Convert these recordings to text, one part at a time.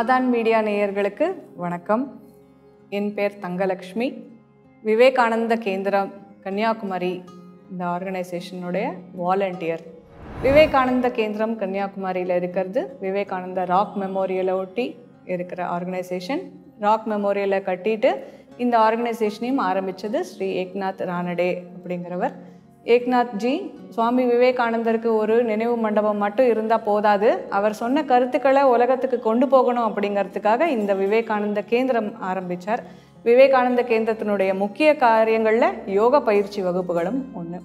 ஆதான் மீடியா நேயர்களுக்கு வணக்கம். என் பேர் தங்கலக்ஷ்மி. விவேகானந்த கேந்திரம் கன்னியாகுமரி இந்த ஆர்கனைசேஷனுடைய வாலண்டியர் விவேகானந்த கேந்திரம் கன்னியாகுமரியில் இருக்கிறது. விவேகானந்த ராக் மெமோரியலை ஒட்டி இருக்கிற ஆர்கனைசேஷன் ராக் மெமோரியலை கட்டிட்டு இந்த ஆர்கனைசேஷனையும் ஆரம்பித்தது ஸ்ரீ ஏக்நாத் ரானடே அப்படிங்கிறவர். ஏக்நாத் ஜி சுவாமி விவேகானந்தருக்கு ஒரு நினைவு மண்டபம் மட்டும் இருந்தால் போதாது. அவர் சொன்ன கருத்துக்களை உலகத்துக்கு கொண்டு போகணும் அப்படிங்கிறதுக்காக இந்த விவேகானந்த கேந்திரம் ஆரம்பித்தார் விவேகானந்த கேந்திரத்தினுடைய முக்கிய காரியங்களில் யோகா பயிற்சி வகுப்புகளும் ஒன்று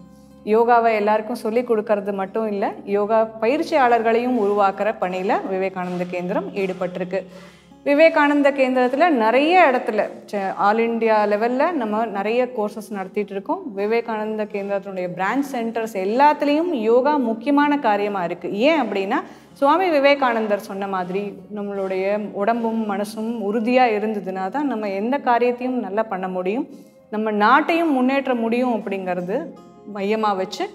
யோகாவை எல்லாருக்கும் சொல்லி கொடுக்கறது மட்டும் இல்லை யோகா பயிற்சியாளர்களையும் உருவாக்குற பணியில் விவேகானந்த கேந்திரம் ஈடுபட்டிருக்கு. விவேகானந்த கேந்திரத்தில் நிறைய இடத்துல ஆல் இண்டியா லெவலில் நம்ம நிறைய கோர்சஸ் நடத்திட்டு இருக்கோம். விவேகானந்த கேந்திரத்தினுடைய பிரான்ச் சென்டர்ஸ் எல்லாத்துலேயும் யோகா முக்கியமான காரியமாக இருக்குது ஏன் அப்படின்னா சுவாமி விவேகானந்தர் சொன்ன மாதிரி நம்மளுடைய உடம்பும் மனசும் உறுதியாக இருந்ததுன்னா தான் நம்ம எந்த காரியத்தையும் நல்லா பண்ண முடியும். நம்ம நாட்டையும் முன்னேற்ற முடியும் அப்படிங்கிறது மையமாக வச்சு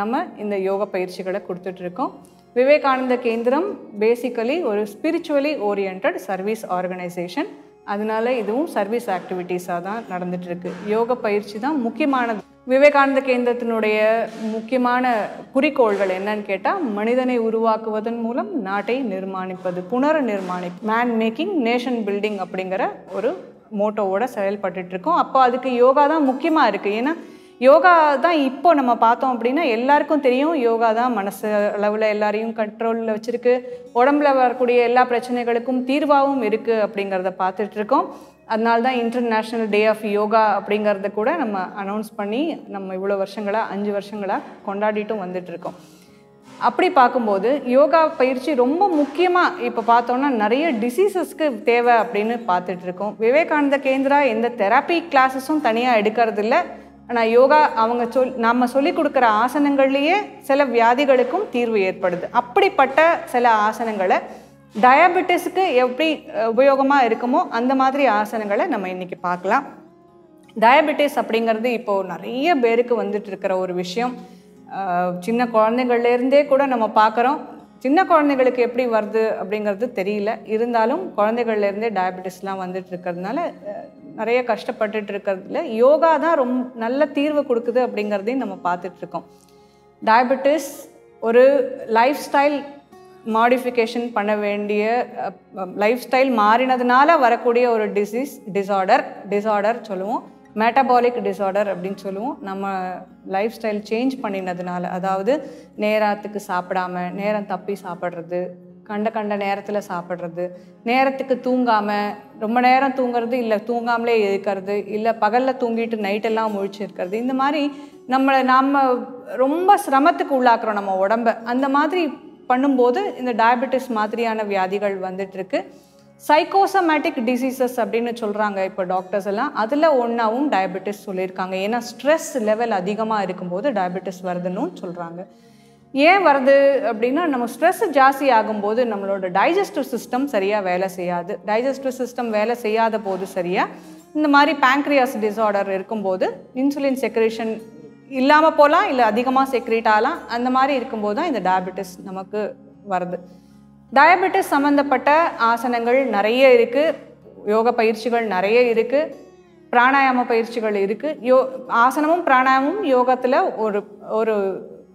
நம்ம இந்த யோக பயிற்சிகளை கொடுத்துட்ருக்கோம் விவேகானந்த கேந்திரம் பேசிக்கலி ஒரு ஸ்பிரிச்சுவலி ஓரியன்ட் சர்வீஸ் ஆர்கனைசேஷன் அதனால இதுவும் சர்வீஸ் ஆக்டிவிட்டீஸாக தான் நடந்துட்டு இருக்கு யோக பயிற்சி தான் முக்கியமானது. விவேகானந்த கேந்திரத்தினுடைய முக்கியமான குறிக்கோள்கள் என்னன்னு கேட்டால் மனிதனை உருவாக்குவதன் மூலம் நாட்டை நிர்மாணிப்பது புனர நிர்மாணி மேன் மேக்கிங் நேஷன் பில்டிங் அப்படிங்கிற ஒரு மோட்டோவோட செயல்பட்டுட்டு இருக்கோம். அப்போ அதுக்கு யோகா தான் முக்கியமாக இருக்குது ஏன்னா யோகா தான் இப்போ நம்ம பார்த்தோம் அப்படின்னா எல்லாருக்கும் தெரியும். யோகா தான் மனசு அளவில் எல்லாரையும் கண்ட்ரோலில் வச்சுருக்கு. உடம்புல வரக்கூடிய எல்லா பிரச்சனைகளுக்கும் தீர்வாகவும் இருக்குது அப்படிங்கிறத பார்த்துட்டு இருக்கோம். அதனால தான் இன்டர்நேஷ்னல் டே ஆஃப் யோகா அப்படிங்கிறத கூட நம்ம அனௌன்ஸ் பண்ணி நம்ம இவ்வளோ வருஷங்களாக அஞ்சு வருஷங்களாக கொண்டாடிட்டும் வந்துட்டுருக்கோம் அப்படி பார்க்கும்போது யோகா பயிற்சி ரொம்ப முக்கியமாக இப்போ பார்த்தோன்னா நிறைய டிசீசஸ்க்கு தேவை அப்படின்னு பார்த்துட்ருக்கோம் விவேகானந்த கேந்திரா எந்த தெராப்பி கிளாஸஸும் தனியாக எடுக்கிறது இல்லை ஆனால் யோகா அவங்க சொல் நம்ம சொல்லி கொடுக்குற ஆசனங்கள்லேயே சில வியாதிகளுக்கும் தீர்வு ஏற்படுது. அப்படிப்பட்ட சில ஆசனங்களை டயபெட்டிஸுக்கு எப்படி உபயோகமாக இருக்குமோ அந்த மாதிரி ஆசனங்களை நம்ம இன்றைக்கி பார்க்கலாம். டயபெட்டிஸ் அப்படிங்கிறது இப்போது நிறைய பேருக்கு வந்துட்டு இருக்கிற ஒரு விஷயம். சின்ன குழந்தைங்கள்லேருந்தே கூட நம்ம பார்க்குறோம். சின்ன குழந்தைகளுக்கு எப்படி வருது அப்படிங்கிறது தெரியல. இருந்தாலும் குழந்தைகள்லேருந்தே டயபெட்டிஸ்லாம் வந்துட்டு இருக்கிறதுனால நிறைய கஷ்டப்பட்டுட்டு இருக்கிறதுல யோகா தான் ரொம்ப நல்ல தீர்வு கொடுக்குது அப்படிங்கிறதையும் நம்ம பார்த்துட்ருக்கோம் டயபெட்டிஸ் ஒரு லைஃப் ஸ்டைல் மாடிஃபிகேஷன் பண்ண வேண்டிய லைஃப் ஸ்டைல் மாறினதுனால வரக்கூடிய ஒரு டிசீஸ் டிஸார்டர் டிஸார்டர் சொல்லுவோம். மெட்டபாலிக் டிஸார்டர் அப்படின்னு சொல்லுவோம். நம்ம லைஃப் ஸ்டைல் சேஞ்ச் பண்ணினதுனால அதாவது நேரத்துக்கு சாப்பிடாம நேரம் தப்பி சாப்பிட்றது கண்ட கண்ட நேரத்தில் சாப்பிட்றது நேரத்துக்கு தூங்காமல் ரொம்ப நேரம் தூங்குறது இல்லை தூங்காமலே இருக்கிறது இல்லை பகலில் தூங்கிட்டு நைட்டெல்லாம் முழிச்சிருக்கிறது இந்த மாதிரி நம்மளை நம்ம ரொம்ப சிரமத்துக்கு உள்ளாக்குறோம் நம்ம உடம்ப. அந்த மாதிரி பண்ணும்போது இந்த டயபெட்டிஸ் மாதிரியான வியாதிகள் வந்துட்டு இருக்கு. சைக்கோசமேட்டிக் டிசீசஸ் அப்படின்னு சொல்கிறாங்க இப்போ டாக்டர்ஸ் எல்லாம். அதில் ஒன்றாவும் டயபெட்டிஸ் சொல்லியிருக்காங்க. ஏன்னா ஸ்ட்ரெஸ் லெவல் அதிகமாக இருக்கும்போது டயபெட்டிஸ் வருதுன்னு சொல்கிறாங்க ஏன் வருது அப்படின்னா நம்ம ஸ்ட்ரெஸ் ஜாஸ்தி ஆகும்போது நம்மளோட டைஜஸ்டிவ் சிஸ்டம் சரியாக வேலை செய்யாது. டைஜஸ்டிவ் சிஸ்டம் வேலை செய்யாத போது சரியாக இந்த மாதிரி பேங்க்ரியாஸ் டிஸார்டர் இருக்கும்போது இன்சுலின் செக்ரேஷன் இல்லாமல் போகலாம் இல்லை அதிகமாக செக்ரேட் ஆகலாம் அந்த மாதிரி இருக்கும்போது தான் இந்த டயபெட்டிஸ் நமக்கு வருது. டயபெட்டிஸ் சம்மந்தப்பட்ட ஆசனங்கள் நிறைய இருக்குது யோக பயிற்சிகள் நிறைய இருக்குது பிராணாயாம பயிற்சிகள் இருக்குது யோ ஆசனமும் பிராணாயாமமும் யோகத்தில் ஒரு ஒரு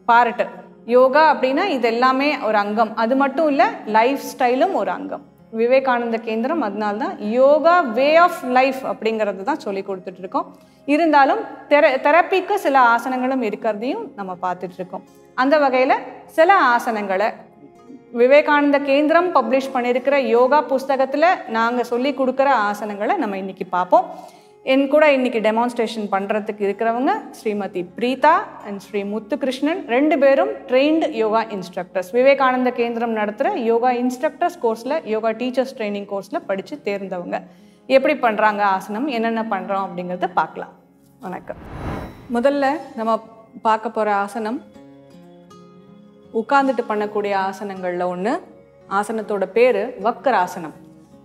பார்ட்டு யோகா அப்படின்னா இது எல்லாமே ஒரு அங்கம். அது மட்டும் இல்லை லைஃப் ஸ்டைலும் ஒரு அங்கம். விவேகானந்த கேந்திரம் அதனால தான் யோகா வே ஆஃப் லைஃப் அப்படிங்கிறது தான் சொல்லி கொடுத்துட்டு இருக்கோம். இருந்தாலும் தெர தெரப்பிக்கு சில ஆசனங்களும் இருக்கிறதையும் நம்ம பார்த்துட்டு இருக்கோம். அந்த வகையில் சில ஆசனங்களை விவேகானந்த கேந்திரம் பப்ளிஷ் பண்ணியிருக்கிற யோகா புஸ்தகத்தில் நாங்கள் சொல்லி கொடுக்குற ஆசனங்களை நம்ம இன்றைக்கி பார்ப்போம். என் கூட இன்றைக்கி டெமான்ஸ்ட்ரேஷன் பண்ணுறதுக்கு இருக்கிறவங்க ஸ்ரீமதி பிரீதா அண்ட் ஸ்ரீ முத்துகிருஷ்ணன். ரெண்டு பேரும் ட்ரெயின்டு யோகா இன்ஸ்ட்ரக்டர்ஸ் விவேகானந்த கேந்திரம் நடத்துகிற யோகா இன்ஸ்ட்ரக்டர்ஸ் கோர்ஸில் யோகா டீச்சர்ஸ் ட்ரைனிங் கோர்ஸில் படித்து தேர்ந்தவங்க. எப்படி பண்ணுறாங்க ஆசனம்? என்னென்ன பண்ணுறோம் அப்படிங்கிறத பார்க்கலாம். வணக்கம். முதல்ல நம்ம பார்க்க போகிற ஆசனம் உட்காந்துட்டு பண்ணக்கூடிய ஆசனங்களில் ஒன்று ஆசனத்தோட பேர் வக்கராசனம்.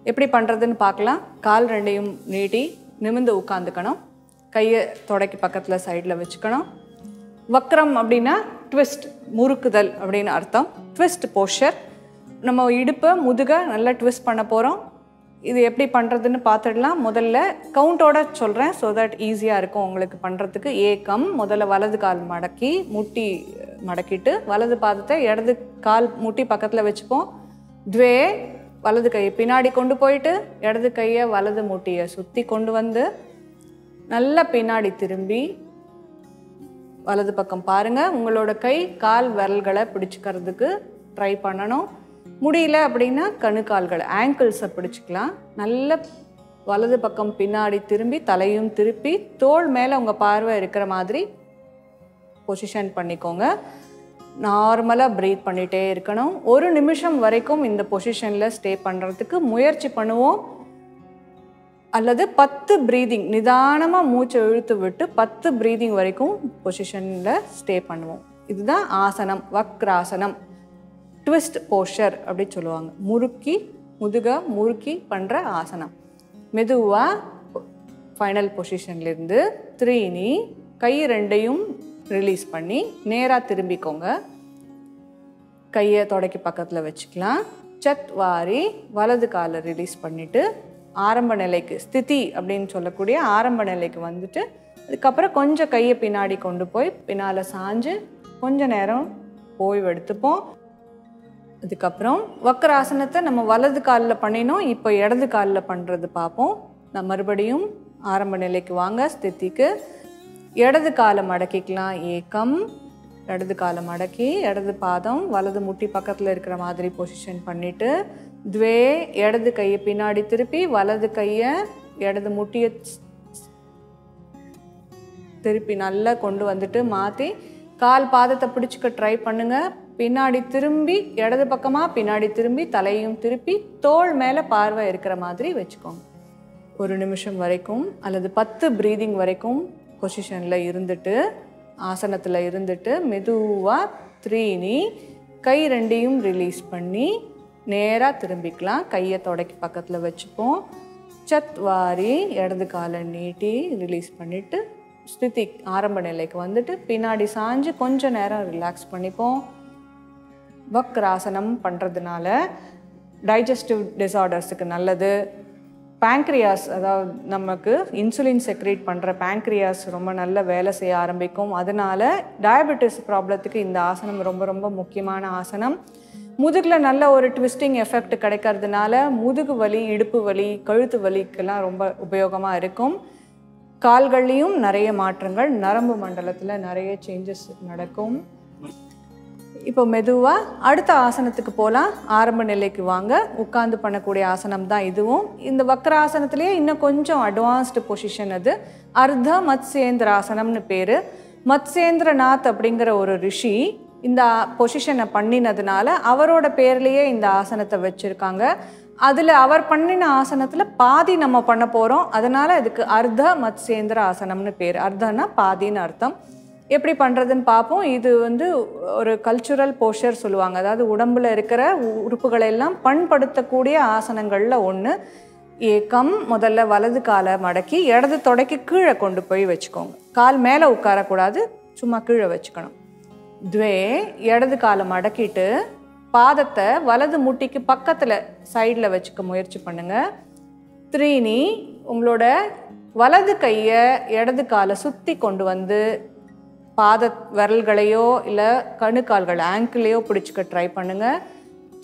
எப்படி பண்ணுறதுன்னு பார்க்கலாம். கால் ரெண்டையும் நீட்டி நிமிர்ந்து உட்காந்துக்கணும் கையை தொடைக்கு பக்கத்தில் சைடில் வச்சுக்கணும். வக்ரம் அப்படின்னா ட்விஸ்ட் முறுக்குதல் அப்படின்னு அர்த்தம். ட்விஸ்ட் போஸ்டர் நம்ம இடுப்பை முதுகை நல்லா ட்விஸ்ட் பண்ண போகிறோம் இது எப்படி பண்ணுறதுன்னு பார்த்துடலாம் முதல்ல கவுண்டோட சொல்கிறேன் ஸோ தட் ஈஸியாக இருக்கும் உங்களுக்கு பண்ணுறதுக்கு ஏக்கம் முதல்ல வலது கால் மடக்கி முட்டி மடக்கிட்டு வலது பாதத்தை இடது கால் முட்டி பக்கத்தில் வச்சுப்போம். துவே வலது கையை பின்னாடி கொண்டு போயிட்டு இடது கையை வலது முட்டியை சுற்றி கொண்டு வந்து நல்லா பின்னாடி திரும்பி வலது பக்கம் பாருங்கள் உங்களோட கை கால் விரல்களை பிடிச்சிக்கிறதுக்கு ட்ரை பண்ணணும். முடியல அப்படின்னா கணுக்கால்களை ஆங்கிள்ஸை பிடிச்சிக்கலாம். நல்ல வலது பக்கம் பின்னாடி திரும்பி தலையும் திருப்பி தோள் மேலே உங்கள் பார்வை இருக்கிற மாதிரி பொசிஷன் பண்ணிக்கோங்க. நார்மலாக ப்ரீத் பண்ணிகிட்டே இருக்கணும். ஒரு நிமிஷம் வரைக்கும் இந்த பொசிஷனில் ஸ்டே பண்ணுறதுக்கு முயற்சி பண்ணுவோம். அல்லது பத்து ப்ரீதிங் நிதானமாக மூச்சை இழுத்து விட்டு பத்து ப்ரீதிங் வரைக்கும் பொசிஷனில் ஸ்டே பண்ணுவோம். இதுதான் ஆசனம் வக்ராசனம். ட்விஸ்ட் போஷர் அப்படின்னு சொல்லுவாங்க. முறுக்கி முதுக முறுக்கி பண்ணுற ஆசனம். மெதுவாக ஃபைனல் பொசிஷன்லேருந்து த்ரீனி கை ரெண்டையும் ரிலீஸ் பண்ணி நேராக திரும்பிக்கோங்க. கையை தொடக்கி பக்கத்தில் வச்சுக்கலாம். சத் வாரி வலது காலை ரிலீஸ் பண்ணிவிட்டு ஆரம்ப நிலைக்கு ஸ்திதி அப்படின்னு சொல்லக்கூடிய ஆரம்ப நிலைக்கு வந்துட்டு அதுக்கப்புறம் கொஞ்சம் கையை பின்னாடி கொண்டு போய் பின்னால் சாஞ்சு கொஞ்ச நேரம் ஓய்வு எடுத்துப்போம். அதுக்கப்புறம் வக்கராசனத்தை நம்ம வலது காலில் பண்ணினோம். இப்போ இடது காலில் பண்ணுறது பார்ப்போம். நான் மறுபடியும் ஆரம்ப நிலைக்கு வாங்க ஸ்தித்திக்கு. இடது காலை மடக்கிக்கலாம் ஏக்கம். இடது காலை மடக்கி இடது பாதம் வலது முட்டி பக்கத்தில் இருக்கிற மாதிரி பொசிஷன் பண்ணிவிட்டு துவே இடது கையை பின்னாடி திருப்பி வலது கையை இடது முட்டியை திருப்பி நல்லா கொண்டு வந்துட்டு மாற்றி கால் பாதத்தை பிடிச்சிக்க ட்ரை பண்ணுங்கள் பின்னாடி திரும்பி இடது பக்கமாக பின்னாடி திரும்பி தலையும் திருப்பி தோள் மேலே பார்வை இருக்கிற மாதிரி வச்சுக்கோங்க. ஒரு நிமிஷம் வரைக்கும் அல்லது பத்து ப்ரீதிங் வரைக்கும் பொசிஷனில் இருந்துட்டு ஆசனத்தில் இருந்துட்டு மெதுவாக த்ரீனி கை ரெண்டையும் ரிலீஸ் பண்ணி நேராக திரும்பிக்கலாம். கையை தொடக்கி பக்கத்தில் வச்சுப்போம். சத் வாரி இடது காலை நீட்டி ரிலீஸ் பண்ணிவிட்டு ஸ்திதி ஆரம்ப நிலைக்கு வந்துட்டு பின்னாடி சாஞ்சு கொஞ்சம் நேரம் ரிலாக்ஸ் பண்ணிப்போம். வக்ராசனம் பண்ணுறதுனால டைஜஸ்டிவ் டிசார்டர்ஸுக்கு நல்லது. பேங்க்ரியாஸ் அதாவது நமக்கு இன்சுலின் செக்ரேட் பண்ணுற பேங்க்ரியாஸ் ரொம்ப நல்ல வேலை செய்ய ஆரம்பிக்கும். அதனால டயபெட்டிஸ் ப்ராப்ளத்துக்கு இந்த ஆசனம் ரொம்ப ரொம்ப முக்கியமான ஆசனம். முதுகில் நல்ல ஒரு ட்விஸ்டிங் எஃபெக்ட் கிடைக்கிறதுனால முதுகு வலி இடுப்பு வலி கழுத்து வலிக்கெல்லாம் ரொம்ப உபயோகமாக இருக்கும். கால்கள்லேயும் நிறைய மாற்றங்கள் நரம்பு மண்டலத்தில் நிறைய சேஞ்சஸ் நடக்கும். இப்போ மெதுவாக அடுத்த ஆசனத்துக்கு போகலாம் ஆரம்ப நிலைக்கு வாங்க. உட்காந்து பண்ணக்கூடிய ஆசனம் தான் இதுவும். இந்த வக்ர ஆசனத்திலேயே இன்னும் கொஞ்சம் அட்வான்ஸ்டு பொசிஷன் அது. அர்த்த மத்சேந்திர ஆசனம்னு பேர். மத்சேந்திரநாத் அப்படிங்கிற ஒரு ரிஷி இந்த பொசிஷனை பண்ணினதுனால அவரோட பேர்லேயே இந்த ஆசனத்தை வச்சுருக்காங்க. அதில் அவர் பண்ணின ஆசனத்தில் பாதி நம்ம பண்ண போகிறோம் அதனால் இதுக்கு அர்த்த மத்சேந்திர ஆசனம்னு பேர். அர்த்தம்னா பாதின்னு அர்த்தம். எப்படி பண்ணுறதுன்னு பார்ப்போம் இது வந்து ஒரு கல்ச்சுரல் போஷர் சொல்லுவாங்க. அதாவது உடம்பில் இருக்கிற உ- உறுப்புகளை எல்லாம் பண்படுத்தக்கூடிய ஆசனங்களில் ஒன்று ஏக்கம் முதல்ல வலது காலை மடக்கி இடது தொடைக்கு கீழே கொண்டு போய் வச்சுக்கோங்க. கால் மேலே உட்காரக்கூடாது. சும்மா கீழே வச்சுக்கணும். துவே இடது காலை மடக்கிட்டு பாதத்தை வலது முட்டிக்கு பக்கத்தில் சைடில் வச்சுக்க முயற்சி பண்ணுங்கள் த்ரீனி உங்களோட வலது கையை இடது காலை சுற்றி கொண்டு வந்து பாத விரல்களையோ இல்லை கணுக்கால்கள் ஆங்கிளையோ பிடிச்சிக்க ட்ரை பண்ணுங்கள்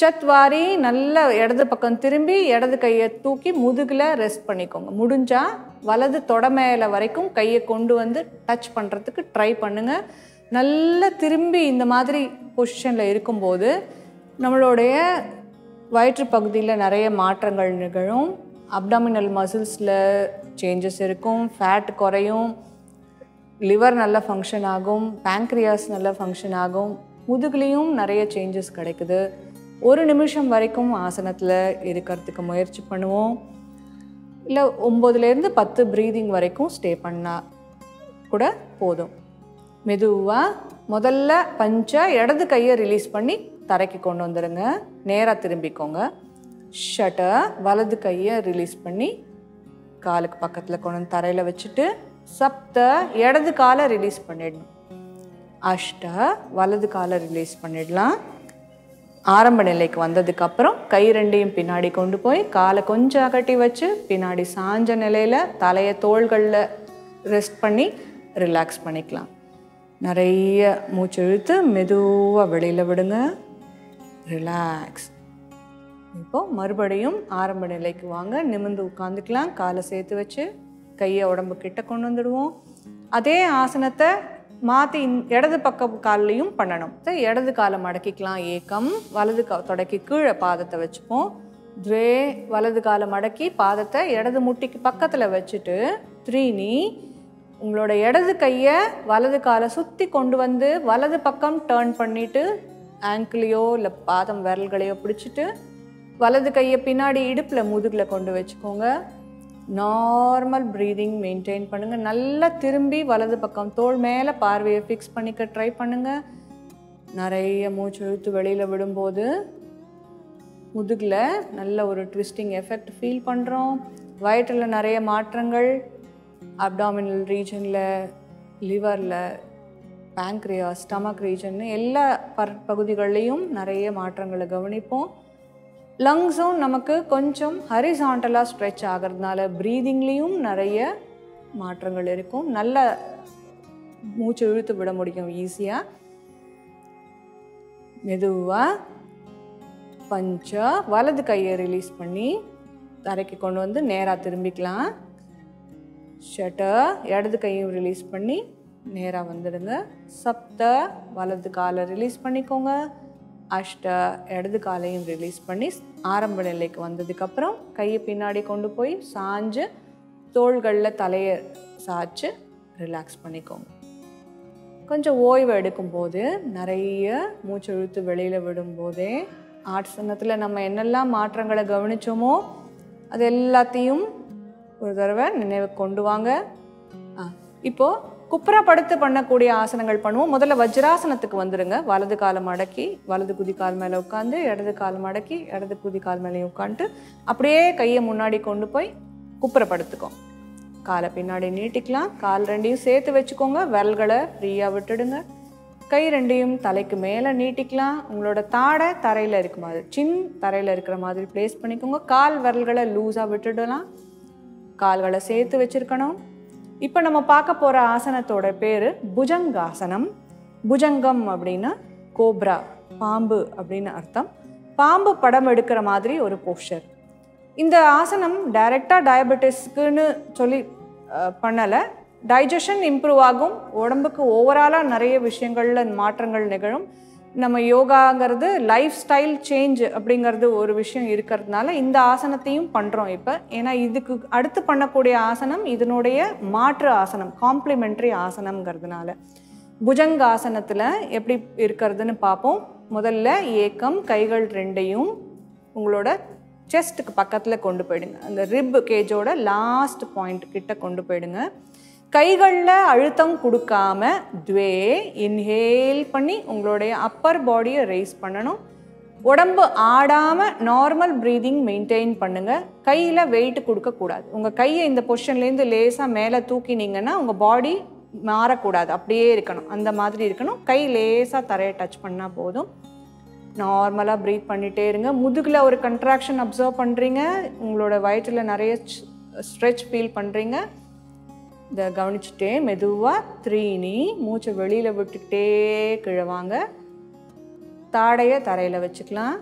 சத்வாரி நல்ல இடது பக்கம் திரும்பி இடது கையை தூக்கி முதுகில் ரெஸ்ட் பண்ணிக்கோங்க. முடிஞ்சால் வலது தொடமையில வரைக்கும் கையை கொண்டு வந்து டச் பண்ணுறதுக்கு ட்ரை பண்ணுங்க. நல்லா திரும்பி இந்த மாதிரி பொசிஷனில் இருக்கும்போது நம்மளுடைய வயிற்று பகுதியில் நிறைய மாற்றங்கள் நிகழும். அப்டாமினல் மசில்ஸில் சேஞ்சஸ் இருக்கும். ஃபேட் குறையும். லிவர் நல்ல ஃபங்க்ஷன் ஆகும் பேங்க்ரியாஸ் நல்ல ஃபங்க்ஷன் ஆகும் முதுகுலேயும் நிறைய சேஞ்சஸ் கிடைக்குது. ஒரு நிமிஷம் வரைக்கும் ஆசனத்தில் இருக்கிறதுக்கு முயற்சி பண்ணுவோம். இல்லை ஒம்போதுலேருந்து பத்து ப்ரீதிங் வரைக்கும் ஸ்டே பண்ணால் கூட போதும். மெதுவாக முதல்ல பஞ்சாக இடது கையை ரிலீஸ் பண்ணி தரைக்கு கொண்டு வந்துடுங்க நேராக திரும்பிக்கோங்க. ஷட்டை வலது கையை ரிலீஸ் பண்ணி காலுக்கு பக்கத்தில் கொண்டு வந்து தரையில் வச்சுட்டு சப்த இடது காலை ரிலீஸ் பண்ணிடணும். அஷ்ட வலது காலை ரிலீஸ் பண்ணிடலாம். ஆரம்ப நிலைக்கு வந்ததுக்கப்புறம் கை ரெண்டையும் பின்னாடி கொண்டு போய் காலை கொஞ்சம் அகட்டி வச்சு பின்னாடி சாஞ்ச நிலையில் தலையை தோள்களில் ரெஸ்ட் பண்ணி ரிலாக்ஸ் பண்ணிக்கலாம். நிறைய மூச்சு இழுத்து மெதுவாக வெளியில் விடுங்க. ரிலாக்ஸ் இப்போ மறுபடியும் ஆரம்ப நிலைக்கு வாங்க. நிமிர்ந்து உட்காந்துக்கலாம் காலை சேர்த்து வச்சு. கையை உடம்பு கிட்ட கொண்டு வந்துடுவோம். அதே ஆசனத்தை மாற்றி இடது பக்க கால்லையும் பண்ணணும். இடது காலை மடக்கிக்கலாம். ஏக்கம் வலது கா தொடக்கி கீழே பாதத்தை வச்சுப்போம். துவே வலது காலை மடக்கி பாதத்தை இடது முட்டிக்கு பக்கத்தில் வச்சுட்டு த்ரீனி உங்களோட இடது கையை வலது காலை சுற்றி கொண்டு வந்து வலது பக்கம் டேர்ன் பண்ணிட்டு ஆங்கிளையோ இல்லை பாதம் விரல்களையோ பிடிச்சிட்டு வலது கையை பின்னாடி இடுப்பில் முதுகில் கொண்டு வச்சுக்கோங்க. நார்மல் ப்ரீதிங் மெயின்டைன் பண்ணுங்கள் நல்லா திரும்பி வலது பக்கம் தோள் மேலே பார்வையை ஃபிக்ஸ் பண்ணிக்க ட்ரை பண்ணுங்கள் நிறைய மூச்சு இழுத்து வெளியில் விடும்போது முதுகில் நல்ல ஒரு ட்விஸ்டிங் எஃபெக்ட் ஃபீல் பண்ணுறோம் வயிற்றில் நிறைய மாற்றங்கள் அப்டாமினல் ரீஜனில் லிவரில் பேங்க்ரியா ஸ்டமக் ரீஜன் எல்லா பர் பகுதிகள்லையும் நிறைய மாற்றங்களை கவனிப்போம். லங்ஸும் நமக்கு கொஞ்சம் ஹரிசாண்டலாக ஸ்ட்ரெச் ஆகிறதுனால ப்ரீதிங்லேயும் நிறைய மாற்றங்கள் இருக்கும். நல்ல மூச்சு இழுத்து விட முடியும் ஈஸியாக மெதுவாக பஞ்சா வலது கையை ரிலீஸ் பண்ணி தரைக்கு கொண்டு வந்து நேராக திரும்பிக்கலாம். ஷட்டர் இடது கையும் ரிலீஸ் பண்ணி நேராக வந்துடுங்க. சப்த வலது காலை ரிலீஸ் பண்ணிக்கோங்க. அஷ்ட இடது காலையும் ரிலீஸ் பண்ணி ஆரம்ப நிலைக்கு வந்ததுக்கப்புறம் கையை பின்னாடி கொண்டு போய் சாஞ்சு தோள்களில் தலையை சாய்ச்சு ரிலாக்ஸ் பண்ணிக்கோங்க. கொஞ்சம் ஓய்வு எடுக்கும்போது நிறைய மூச்சு இழுத்து வெளியில் விடும்போதே ஆட்சனத்தில் நம்ம என்னெல்லாம் மாற்றங்களை கவனிச்சோமோ அது எல்லாத்தையும் ஒரு தடவை நினைவு கொண்டு வாங்க. ஆ இப்போது குப்புறா படுத்து பண்ணக்கூடிய ஆசனங்கள் பண்ணுவோம். முதல்ல வஜ்ராசனத்துக்கு வந்துடுங்க வலது காலை மடக்கி வலது குதி கால் மேலே உட்காந்து இடது கால் மடக்கி இடது குதி கால் மேலேயும் உட்காந்துட்டு அப்படியே கையை முன்னாடி கொண்டு போய் குப்புற படுத்துக்கோ காலை பின்னாடி நீட்டிக்கலாம். கால் ரெண்டையும் சேர்த்து வச்சுக்கோங்க. விரல்களை ஃப்ரீயாக விட்டுடுங்க. கை ரெண்டையும் தலைக்கு மேலே நீட்டிக்கலாம். உங்களோட தாடை தரையில் இருக்க மாதிரி சின் தரையில் இருக்கிற மாதிரி ப்ளேஸ் பண்ணிக்கோங்க. கால் விரல்களை லூஸாக விட்டுடலாம். கால்களை சேர்த்து வச்சிருக்கணும். இப்போ நம்ம பார்க்க போகிற ஆசனத்தோட பேர் புஜங்காசனம். புஜங்கம் அப்படின்னா கோப்ரா பாம்பு அப்படின்னு அர்த்தம். பாம்பு படம் எடுக்கிற மாதிரி ஒரு போஸ்டர் இந்த ஆசனம் டைரெக்டாக டயபெட்டிஸ்க்குன்னு சொல்லி பண்ணலை. டைஜஷன் இம்ப்ரூவ் ஆகும். உடம்புக்கு ஓவராலாக நிறைய விஷயங்களில் மாற்றங்கள் நிகழும். நம்ம யோகாங்கிறது லைஃப் ஸ்டைல் சேஞ்ச் அப்படிங்கிறது ஒரு விஷயம் இருக்கிறதுனால இந்த ஆசனத்தையும் பண்ணுறோம் இப்போ. ஏன்னா இதுக்கு அடுத்து பண்ணக்கூடிய ஆசனம் இதனுடைய மாற்று ஆசனம் காம்ப்ளிமெண்ட்ரி ஆசனம்ங்கிறதுனால. புஜங்காசனத்தில் எப்படி இருக்கிறதுன்னு பார்ப்போம். முதல்ல ஏக்கம் கைகள் ரெண்டையும் உங்களோட செஸ்ட்டுக்கு பக்கத்தில் கொண்டு போயிடுங்க. அந்த ரிப் கேஜோட லாஸ்ட் பாயிண்ட் கிட்ட கொண்டு போயிடுங்க. கைகளில் அழுத்தம் கொடுக்காம துவே இன்ஹேல் பண்ணி உங்களுடைய அப்பர் பாடியை ரைஸ் பண்ணணும். உடம்பு ஆடாமல் நார்மல் ப்ரீதிங் மெயின்டைன் பண்ணுங்கள் கையில் வெயிட் கொடுக்கக்கூடாது உங்கள் கையை இந்த பொசிஷன்லேருந்து லேசாக மேலே தூக்கினீங்கன்னா உங்கள் பாடி மாறக்கூடாது. அப்படியே இருக்கணும். அந்த மாதிரி இருக்கணும். கை லேசாக தரையை டச் பண்ணால் போதும். நார்மலாக ப்ரீத் பண்ணிகிட்டே இருங்க. முதுகில் ஒரு கன்ட்ராக்ஷன் அப்சர்வ் பண்ணுறீங்க உங்களோட வயிற்றில் நிறைய ஸ்ட்ரெச் ஃபீல் பண்ணுறீங்க இதை கவனிச்சுட்டே மெதுவாக த்ரீனி மூச்சை வெளியில் விட்டுக்கிட்டே கிழவாங்க. தாடையை தரையில் வச்சுக்கலாம்.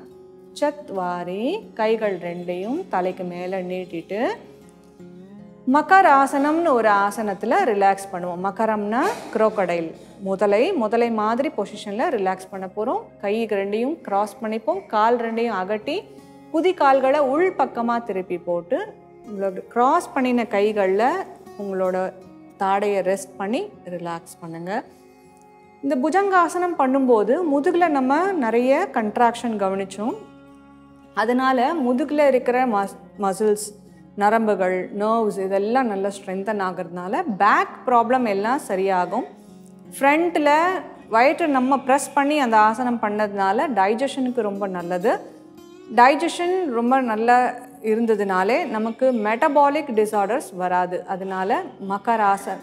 சத்வாரி கைகள் ரெண்டையும் தலைக்கு மேலே நீட்டிட்டு மக்கர் ஆசனம்னு ஒரு ஆசனத்தில் ரிலாக்ஸ் பண்ணுவோம். மக்கரம்னா குரோக்கடைல் முதலை முதலை மாதிரி பொசிஷனில் ரிலாக்ஸ் பண்ண போகிறோம் கை ரெண்டையும் க்ராஸ் பண்ணிப்போம். கால் ரெண்டையும் அகட்டி குதி கால்களை உள் பக்கமாக திருப்பி போட்டு க்ராஸ் பண்ணின கைகளில் உங்களோட தாடையை ரெஸ்ட் பண்ணி ரிலாக்ஸ் பண்ணுங்கள் இந்த புஜங்காசனம் பண்ணும்போது முதுகில் நம்ம நிறைய கன்ட்ராக்ஷன் கவனித்தோம் அதனால் முதுகில் இருக்கிற மஸ் மசில்ஸ் நரம்புகள் நர்வ்ஸ் இதெல்லாம் நல்லா ஸ்ட்ரென்தன் ஆகிறதுனால பேக் ப்ராப்ளம் எல்லாம் சரியாகும். ஃப்ரண்ட்டில் வயிற்று நம்ம ப்ரெஸ் பண்ணி அந்த ஆசனம் பண்ணதுனால டைஜஷனுக்கு ரொம்ப நல்லது. டைஜஷன் ரொம்ப நல்லா இருந்ததுனாலே நமக்கு மெட்டபாலிக் டிசார்டர்ஸ் வராது. அதனால மகராசன்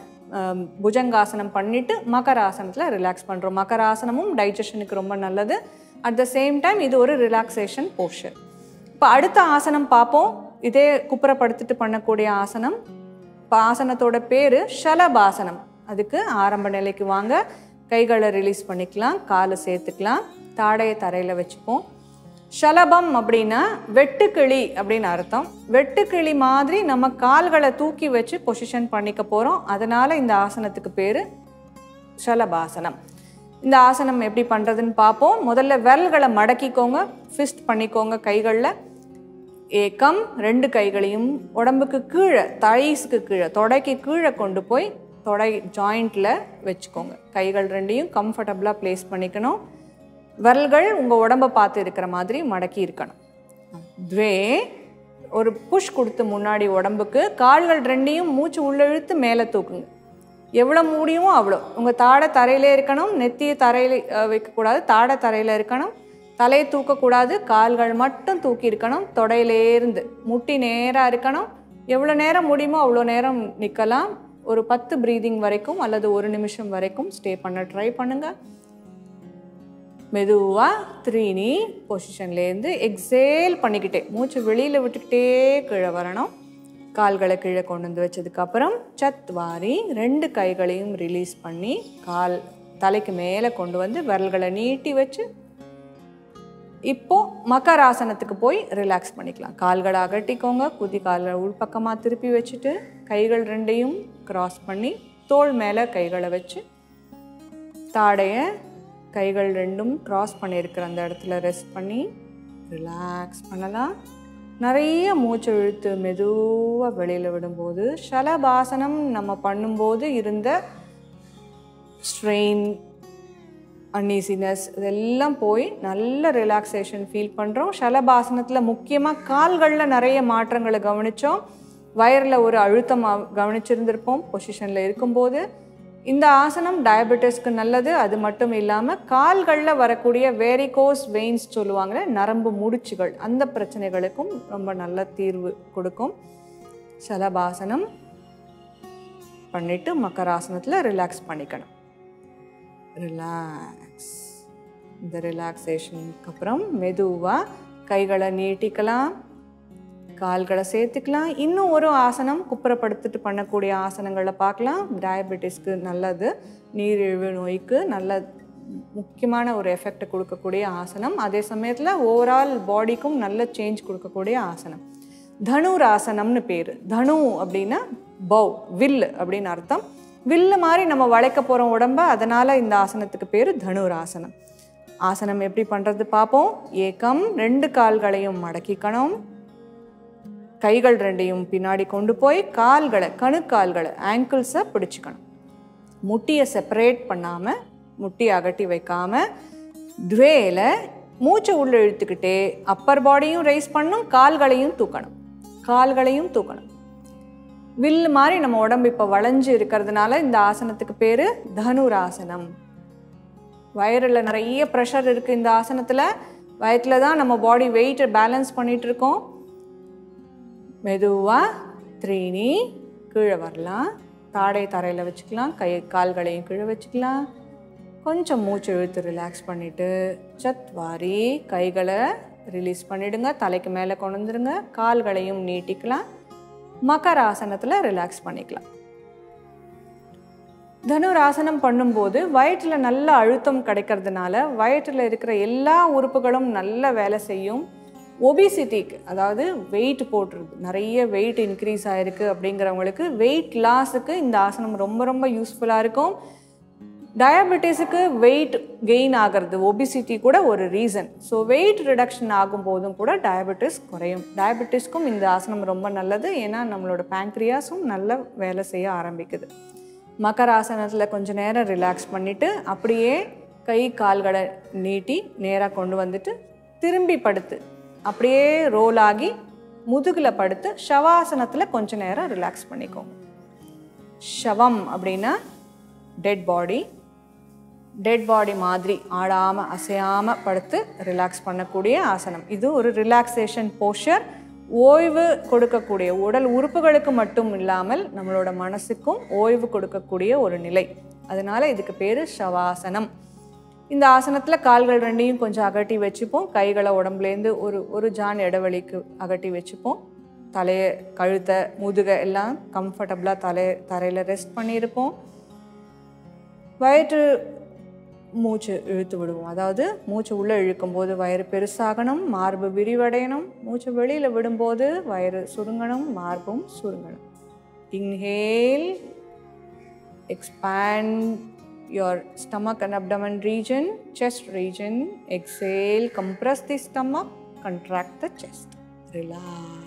புஜங்காசனம் பண்ணிட்டு மகராசனத்தில் ரிலாக்ஸ் பண்ணுறோம் மகராசனமும் டைஜஷனுக்கு ரொம்ப நல்லது. அட் த சேம் டைம் இது ஒரு ரிலாக்ஸேஷன் போஸ்டர் இப்போ அடுத்த ஆசனம் பார்ப்போம். இதே குப்புறப்படுத்திட்டு பண்ணக்கூடிய ஆசனம். இப்போ ஆசனத்தோட பேர் ஷலபாசனம். அதுக்கு ஆரம்ப நிலைக்கு வாங்க. கைகளை ரிலீஸ் பண்ணிக்கலாம். காலை சேர்த்துக்கலாம். தாடையை தரையில் வச்சுப்போம். ஷலபம் அப்படின்னா வெட்டுக்கிளி அப்படின்னு அர்த்தம். வெட்டுக்கிளி மாதிரி நம்ம கால்களை தூக்கி வச்சு பொசிஷன் பண்ணிக்க போகிறோம் அதனால் இந்த ஆசனத்துக்கு பேர் ஷலபாசனம். இந்த ஆசனம் எப்படி பண்ணுறதுன்னு பார்ப்போம். முதல்ல விரல்களை மடக்கிக்கோங்க. ஃபிஸ்ட் பண்ணிக்கோங்க கைகளில். ஏக்கம் ரெண்டு கைகளையும் உடம்புக்கு கீழே தலைஸுக்கு கீழே தொடைக்கு கீழே கொண்டு போய் தொடை ஜாயிண்டில் வச்சுக்கோங்க. கைகள் ரெண்டையும் கம்ஃபர்டபுளாக ப்ளேஸ் பண்ணிக்கணும். விரல்கள் உங்கள் உடம்பை பார்த்து இருக்கிற மாதிரி மடக்கி இருக்கணும். துவே ஒரு புஷ் கொடுத்து முன்னாடி உடம்புக்கு கால்கள் ரெண்டையும் மூச்சு உள்ள இழுத்து மேலே தூக்குங்க. எவ்வளோ முடியுமோ அவ்வளோ. உங்கள் தாடை தரையிலே இருக்கணும் நெத்தியை தரையில் வைக்கக்கூடாது தாடை தரையில் இருக்கணும். தலையை தூக்கக்கூடாது கால்கள் மட்டும் தூக்கி இருக்கணும் தொடையிலேருந்து முட்டி நேராக இருக்கணும். எவ்வளோ நேரம் முடியுமோ அவ்வளோ நேரம் நிற்கலாம். ஒரு பத்து ப்ரீதிங் வரைக்கும் அல்லது ஒரு நிமிஷம் வரைக்கும் ஸ்டே பண்ண ட்ரை பண்ணுங்கள் மெதுவாக த்ரீனி பொசிஷன்லேருந்து எக்ஸேல் பண்ணிக்கிட்டே. மூச்சு வெளியில் விட்டுக்கிட்டே கீழே வரணும். கால்களை கீழே கொண்டு வந்து வச்சதுக்கப்புறம் சத்வாரி ரெண்டு கைகளையும் ரிலீஸ் பண்ணி கால் தலைக்கு மேலே கொண்டு வந்து விரல்களை நீட்டி வச்சு இப்போ மகராசனத்துக்கு போய் ரிலாக்ஸ் பண்ணிக்கலாம். கால்களை அகட்டிக்கோங்க. குதி கால்களை உள்பக்கமாக திருப்பி வச்சுட்டு கைகள் ரெண்டையும் க்ராஸ் பண்ணி தோள் மேலே கைகளை வச்சு தாடையை கைகள் ரெண்டும் க்ராஸ் பண்ணியிருக்கிற அந்த இடத்துல ரெஸ்ட் பண்ணி ரிலாக்ஸ் பண்ணலாம். நிறைய மூச்சு இழுத்து மெதுவாக வெளியில் விடும்போது ஷலபாசனம் நம்ம பண்ணும்போது இருந்த ஸ்ட்ரெயின் அன்னீசினஸ் இதெல்லாம் போய் நல்ல ரிலாக்ஸேஷன் ஃபீல் பண்ணுறோம் ஷலபாசனத்தில் முக்கியமாக கால்களில் நிறைய மாற்றங்களை கவனித்தோம் வயரில் ஒரு அழுத்தம் கவனிச்சிருந்திருப்போம். பொசிஷனில் இருக்கும்போது இந்த ஆசனம் டயபெட்டிஸ்க்கு நல்லது அது மட்டும் இல்லாமல் கால்களில் வரக்கூடிய வேரிகோஸ் வெயின்ஸ் சொல்லுவாங்களே நரம்பு முடிச்சுகள் அந்த பிரச்சனைகளுக்கும் ரொம்ப நல்ல தீர்வு கொடுக்கும். சலபாசனம் பண்ணிவிட்டு மக்கராசனத்தில் ரிலாக்ஸ் பண்ணிக்கணும். ரிலாக்ஸ் இந்த ரிலாக்ஸேஷனுக்கு அப்புறம் மெதுவாக கைகளை நீட்டிக்கலாம். கால்களை சேர்த்துக்கலாம். இன்னும் ஒரு ஆசனம் குப்புறப்படுத்திட்டு பண்ணக்கூடிய ஆசனங்களை பார்க்கலாம். டயபெட்டிஸ்க்கு நல்லது. நீரிழிவு நோய்க்கு நல்ல முக்கியமான ஒரு எஃபெக்ட் கொடுக்கக்கூடிய ஆசனம். அதே சமயத்தில் ஓவரால் பாடிக்கும் நல்ல சேஞ்ச் கொடுக்கக்கூடிய ஆசனம். தனுராசனம்னு பேர். தனு அப்படின்னா பவ் வில் அப்படின்னு அர்த்தம். வில்லு மாதிரி நம்ம வளைக்க போகிறோம் உடம்ப அதனால் இந்த ஆசனத்துக்கு பேர் தனுராசனம் ஆசனம் எப்படி பண்ணுறது பார்ப்போம். ஏக்கம் ரெண்டு கால்களையும் மடக்கிக்கணும். கைகள் ரெண்டையும் பின்னாடி கொண்டு போய் கால்களை கணுக்கால்களை ஆங்கிள்ஸை பிடிச்சிக்கணும். முட்டியை செப்பரேட் பண்ணாமல் முட்டியை அகட்டி வைக்காமல் துவேல மூச்சை உள்ள இழுத்துக்கிட்டே அப்பர் பாடியும் ரைஸ் பண்ணும் கால்களையும் தூக்கணும். கால்களையும் தூக்கணும். வில்லு மாதிரி நம்ம உடம்பு இப்போ வளைஞ்சு இருக்கிறதுனால இந்த ஆசனத்துக்கு பேர் தனுராசனம். வயரில் நிறைய ப்ரெஷர் இருக்குது இந்த ஆசனத்தில். வயத்தில் தான் நம்ம பாடி வெயிட்டை பேலன்ஸ் பண்ணிகிட்டு இருக்கோம். மெதுவாக த்ரீனி கீழே வரலாம். தாடை தரையில் வச்சுக்கலாம். கை கால்களையும் கீழே வச்சுக்கலாம். கொஞ்சம் மூச்சு இழுத்து ரிலாக்ஸ் பண்ணிவிட்டு சத்வாரி கைகளை ரிலீஸ் பண்ணிவிடுங்க தலைக்கு மேலே கொண்டு வந்துடுங்க. கால்களையும் நீட்டிக்கலாம். மகராசனத்தில் ரிலாக்ஸ் பண்ணிக்கலாம். தனுராசனம் பண்ணும்போது வயிற்றில் நல்ல அழுத்தம் கிடைக்கிறதுனால வயிற்றில் இருக்கிற எல்லா உறுப்புகளும் நல்ல வேலை செய்யும். ஒபிசிட்டிக்கு அதாவது வெயிட் போட்டுருது. நிறைய வெயிட் இன்க்ரீஸ் ஆயிருக்கு அப்படிங்கிறவங்களுக்கு வெயிட் லாஸுக்கு இந்த ஆசனம் ரொம்ப ரொம்ப யூஸ்ஃபுல்லாக இருக்கும். டயபெட்டிஸுக்கு வெயிட் கெயின் ஆகிறது ஒபிசிட்டி கூட ஒரு ரீசன் ஸோ வெயிட் ரிடக்ஷன் ஆகும் போதும் கூட டயபெட்டிஸ் குறையும். டயபெட்டிஸ்க்கும் இந்த ஆசனம் ரொம்ப நல்லது. ஏன்னா நம்மளோட பேங்க்ரியாஸும் நல்ல வேலை செய்ய ஆரம்பிக்குது. மகராசனத்தில் கொஞ்சம் நேரம் ரிலாக்ஸ் பண்ணிவிட்டு அப்படியே கை கால்களை நீட்டி நேராக கொண்டு வந்துட்டு திரும்பி படுத்து அப்படியே ரோல் ஆகி முதுகில் படுத்து ஷவாசனத்தில் கொஞ்ச நேரம் ரிலாக்ஸ் பண்ணிக்கோங்க. ஷவம் அப்படின்னா டெட் பாடி டெட் பாடி மாதிரி ஆடாமல் அசையாமல் படுத்து ரிலாக்ஸ் பண்ணக்கூடிய ஆசனம். இது ஒரு ரிலாக்ஸேஷன் போஷர் ஓய்வு கொடுக்கக்கூடிய உடல் உறுப்புகளுக்கு மட்டும் இல்லாமல் நம்மளோட மனசுக்கும் ஓய்வு கொடுக்கக்கூடிய ஒரு நிலை. அதனால் இதுக்கு பேர் ஷவாசனம் இந்த ஆசனத்தில் கால்கள் ரெண்டையும் கொஞ்சம் அகட்டி வச்சுப்போம். கைகளை உடம்புலேருந்து ஒரு ஒரு ஜான் இடைவெளிக்கு அகட்டி வச்சுப்போம். தலையை கழுத்தை முதுகை எல்லாம் கம்ஃபர்டபுளாக தலை தரையில் ரெஸ்ட் பண்ணியிருப்போம். வயிற்று மூச்சு இழுத்து விடுவோம். அதாவது மூச்சு உள்ளே இழுக்கும்போது வயிறு பெருசாகணும் மார்பு விரிவடையணும். மூச்சு வெளியில் விடும்போது வயிறு சுருங்கணும் மார்பும் சுருங்கணும். Inhale expand your stomach and abdomen region, chest region. Exhale, compress the stomach, contract the chest. Relax.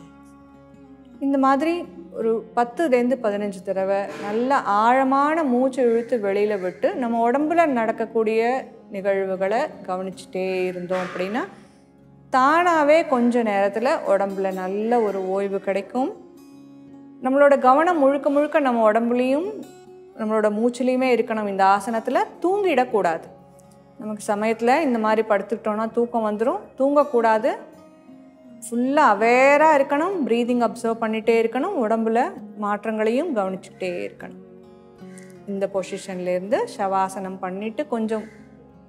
இந்த மாதிரி ஒரு பத்துலேருந்து பதினஞ்சு தடவை நல்ல ஆழமான மூச்சு இழுத்து வெளியில் விட்டு நம்ம உடம்புல நடக்கக்கூடிய நிகழ்வுகளை கவனிச்சுட்டே இருந்தோம் அப்படின்னா தானாகவே கொஞ்ச நேரத்தில் உடம்புல நல்ல ஒரு ஓய்வு கிடைக்கும் நம்மளோட கவனம் முழுக்க முழுக்க நம்ம உடம்புலையும் நம்மளோட மூச்சுலேயுமே இருக்கணும். இந்த ஆசனத்தில் தூங்கிடக்கூடாது. நமக்கு சமயத்தில் இந்த மாதிரி படுத்துக்கிட்டோன்னா தூக்கம் வந்துடும் தூங்கக்கூடாது. ஃபுல்லாக அவேராக இருக்கணும். ப்ரீதிங் அப்சர்வ் பண்ணிகிட்டே இருக்கணும். உடம்புல மாற்றங்களையும் கவனிச்சுக்கிட்டே இருக்கணும். இந்த பொசிஷன்லேருந்து ஷவாசனம் பண்ணிவிட்டு கொஞ்சம்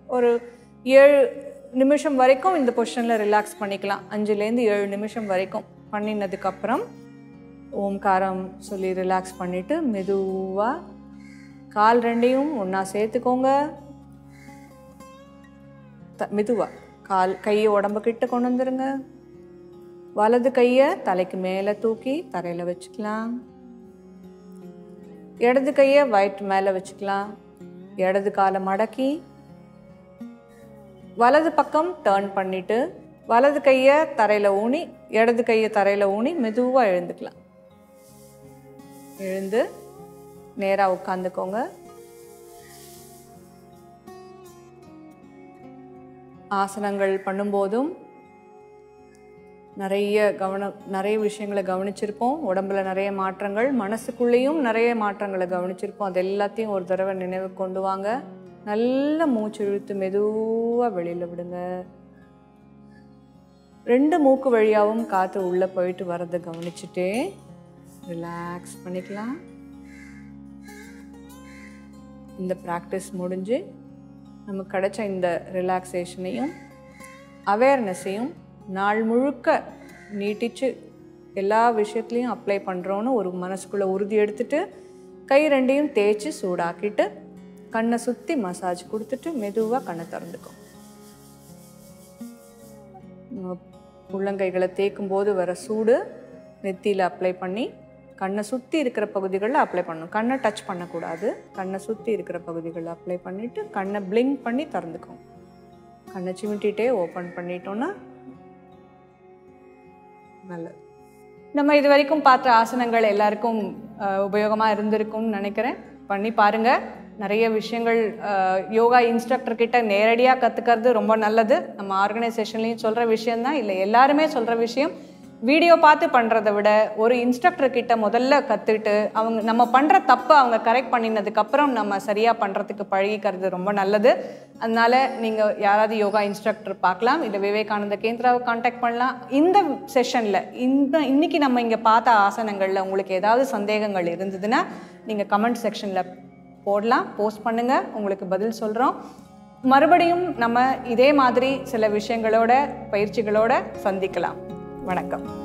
ஒரு ஏழு நிமிஷம் வரைக்கும் இந்த பொசிஷனில் ரிலாக்ஸ் பண்ணிக்கலாம். அஞ்சுலேருந்து ஏழு நிமிஷம் வரைக்கும் பண்ணினதுக்கப்புறம் ஓம்காரம் சொல்லி ரிலாக்ஸ் பண்ணிவிட்டு மெதுவாக கால் ரெண்டையும் ஒன்றா சேர்த்துக்கோங்க. த மெதுவாக கால் கையை உடம்புக்கிட்ட கொண்டு வந்துருங்க. வலது கையை தலைக்கு மேலே தூக்கி தரையில் வச்சுக்கலாம். இடது கையை வயிற்று மேலே வச்சுக்கலாம். இடது காலை மடக்கி. வலது பக்கம் டேர்ன் பண்ணிட்டு வலது கையை தரையில் ஊனி இடது கையை தரையில் ஊனி மெதுவாக எழுந்துக்கலாம். எழுந்து நேராக உட்காந்துக்கோங்க. ஆசனங்கள் பண்ணும்போதும் நிறைய கவனம் நிறைய விஷயங்களை கவனிச்சிருப்போம். உடம்புல நிறைய மாற்றங்கள் மனசுக்குள்ளேயும் நிறைய மாற்றங்களை கவனிச்சிருப்போம். அது எல்லாத்தையும் ஒரு தடவை நினைவு கொண்டு வாங்க. நல்ல மூச்சு இழுத்து மெதுவாக வெளியில் விடுங்க. ரெண்டு மூக்கு வழியாகவும் காற்று உள்ளே போயிட்டு வரதை கவனிச்சுட்டே ரிலாக்ஸ் பண்ணிக்கலாம். இந்த ப்ராக்டிஸ் முடிஞ்சு நமக்கு கிடைச்ச இந்த ரிலாக்ஸேஷனையும் அவேர்னஸையும் நாள் முழுக்க நீட்டிச்சு எல்லா விஷயத்துலையும் அப்ளை பண்ணுறோன்னு ஒரு மனசுக்குள்ளே உறுதி எடுத்துட்டு கை ரெண்டையும் தேய்ச்சி சூடாக்கிட்டு கண்ணை சுற்றி மசாஜ் கொடுத்துட்டு மெதுவாக கண்ணை திறந்துக்கும் உள்ளங்கைகளை தேய்க்கும் போது வர சூடு நெத்தியில் அப்ளை பண்ணி கண்ணை சுற்றி இருக்கிற பகுதிகளில் அப்ளை பண்ணணும். கண்ணை டச் பண்ணக்கூடாது. கண்ணை சுற்றி இருக்கிற பகுதிகளில் அப்ளை பண்ணிவிட்டு கண்ணை பிளிங்க் பண்ணி திறந்துக்கும் கண்ணை சிமிட்டிகிட்டே ஓப்பன் பண்ணிட்டோன்னா நல்லது. நம்ம இது வரைக்கும் பார்த்த ஆசனங்கள் எல்லாருக்கும் உபயோகமாக இருந்திருக்கும்னு நினைக்கிறேன். பண்ணி பாருங்கள் நிறைய விஷயங்கள் யோகா இன்ஸ்ட்ரக்டர் கிட்ட நேரடியாக கற்றுக்கிறது ரொம்ப நல்லது. நம்ம ஆர்கனைசேஷன்லேயும் சொல்கிற விஷயம்தான். இல்லை எல்லாருமே சொல்கிற விஷயம். வீடியோ பார்த்து பண்ணுறத விட ஒரு இன்ஸ்ட்ரக்டர் கிட்ட முதல்ல கற்றுட்டு அவங்க நம்ம பண்ணுற தப்பை அவங்க கரெக்ட் பண்ணினதுக்கப்புறம் நம்ம சரியாக பண்ணுறதுக்கு பழகிக்கிறது ரொம்ப நல்லது. அதனால நீங்கள் யாராவது யோகா இன்ஸ்ட்ரக்டர் பார்க்கலாம் இல்லை விவேகானந்த கேந்திராவை காண்டாக்ட் பண்ணலாம். இந்த செஷனில் இந்த இன்றைக்கி நம்ம இங்கே பார்த்த ஆசனங்களில் உங்களுக்கு ஏதாவது சந்தேகங்கள் இருந்ததுன்னா நீங்கள் கமெண்ட் செக்ஷனில் போடலாம் போஸ்ட் பண்ணுங்கள் உங்களுக்கு பதில் சொல்கிறோம் மறுபடியும் நம்ம இதே மாதிரி சில விஷயங்களோட பயிற்சிகளோட சந்திக்கலாம். வணக்கம்.